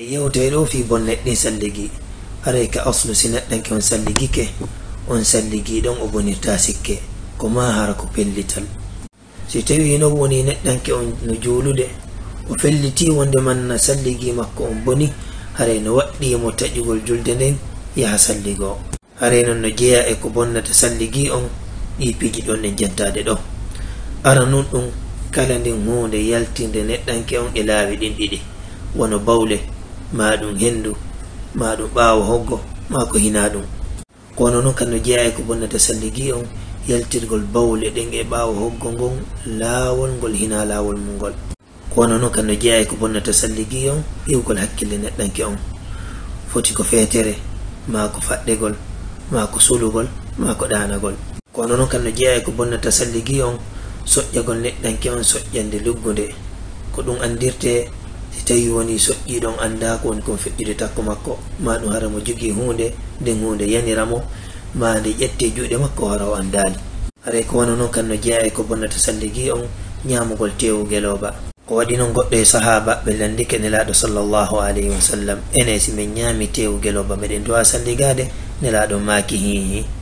yewte ɗo fi bon neɗɗin salligi. Haray ka aslu si neɗɗanke on salligike on salligi ɗon o bonirta sikke. Ko ma hara ko pellital. Si tawi non woni neɗɗanke on no juulude o felliti wonde manna salligi makko on boni haray no waɗɗimo taƴugol julde nden yaha salligo. Haray non no jeeya e ko bonnata salligi on ɗi piji ɗon e jeddade ɗo. Ara nun ɗum kala nden hunde yaltinde neɗɗanke on e laawi ɗin ɗiɗi. Wono bawle. ma ɗum hendu ma ɗum ɓaawo hoggo ma ko hina ɗum. Kono noon kan no jeeya ko bonnata salligi on yaltirgol bawle ɗen e ɓaawo hoggo ngon laawol ngol hina laawol mu ngol kono noon kan no jeeya ko bonnata salligi on iwgol hakkille neɗɗanke on. Foti ko feetere ma ko faɗɗegol ma ko sulugol ma ko ɗanagol kono noon kan no jeeya ko bonnata salligi on soƴƴagol neɗɗanke on soƴƴande luggude ko ɗum andirte si tawi woni soƴƴiɗon annda ko woni kon feƴƴude takko makko. Ma ɗum hara mo jogii hunde nden hunde yaniramo ma nde ƴette juuɗe makko hara o anndani haray e ko wona noon kamno jeeya e ko bonnata sande gi on ñaamugol tewu gelooba. Ko waɗi noon goɗɗo e sahaba ɓe landike nelaaɗo sallllahu alayhi wa sallam ene si min ñaami tewu gelooba meɗen duwa sandigade nelaaɗo maaki hihi